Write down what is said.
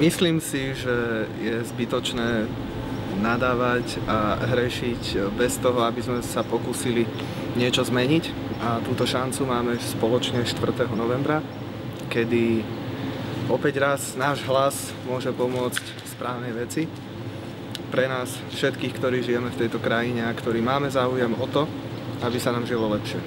Myslím si, že je zbytočné nadávať a hrešiť bez toho, aby sme sa pokúsili niečo zmeniť. A túto šancu máme spoločne 4. novembra, kedy opäť raz náš hlas môže pomôcť správnej veci. Pre nás všetkých, ktorí žijeme v tejto krajine a ktorí máme záujem o to, aby sa nám žilo lepšie.